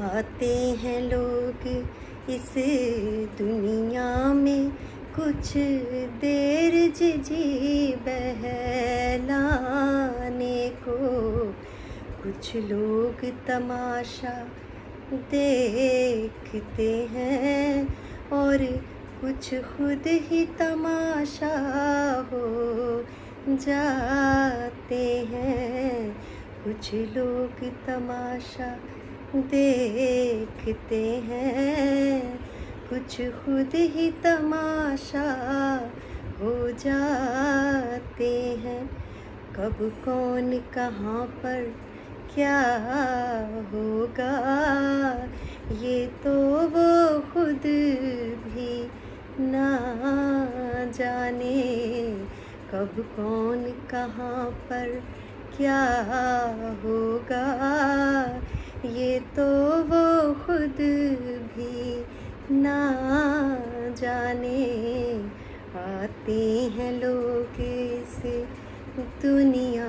आते हैं लोग इस दुनिया में। कुछ देर जी बहलाने को कुछ लोग तमाशा देखते हैं और कुछ खुद ही तमाशा हो जाते हैं। कुछ लोग तमाशा देखते हैं। कुछ खुद ही तमाशा हो जाते हैं। कब, कौन, कहाँ पर, क्या होगा? ये तो वो खुद भी ना जाने। कब, कौन, कहाँ पर, क्या होगा? तो वो खुद भी ना जाने। आते हैं लोग इस दुनिया